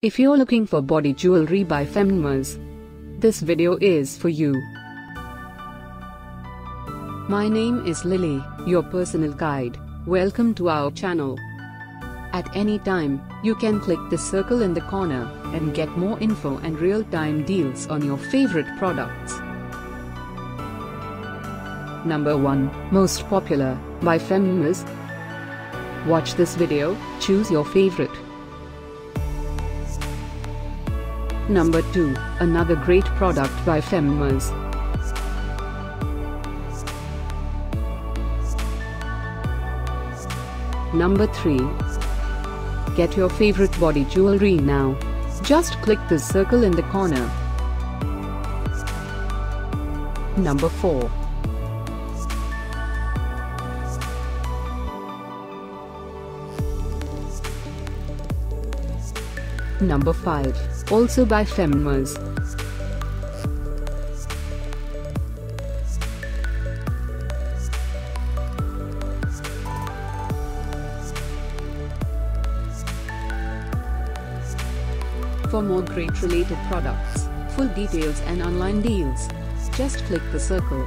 If you're looking for body jewelry by FemNmas, this video is for you. My name is Lily, your personal guide. Welcome to our channel. At any time, you can click the circle in the corner and get more info and real-time deals on your favorite products. Number 1, Most Popular, by FemNmas. Watch this video, choose your favorite. Number 2, another great product by FemNmas. Number 3. Get your favorite body jewelry now. Just click the circle in the corner. Number 4. Number 5, also by FemNmas. For more great related products, full details and online deals, just click the circle.